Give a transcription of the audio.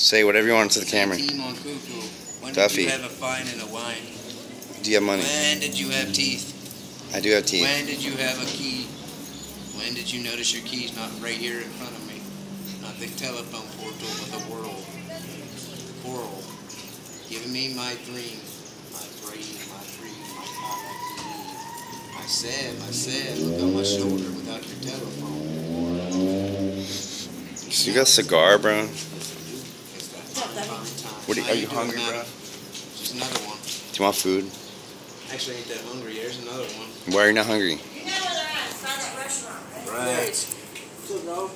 Say whatever you want to the camera. Cuckoo. When Duffy. did you have a fine and a wine? Do you have money? When did you have teeth? I do have teeth. When did you have a key? When did you notice your key's not right here in front of me? Not the telephone portal, but the world. World. Giving me my dream, my dream, my dream, my color. I said, I said, look on my shoulder without your telephone. So you got a cigar, bro? It's that fine time. What are, are you hungry, man? bro? Just another one. Do you want food? Actually, ain't that hungry. There's another one. Why are you not hungry? You know where they're at. It's by that restaurant. Right. So go.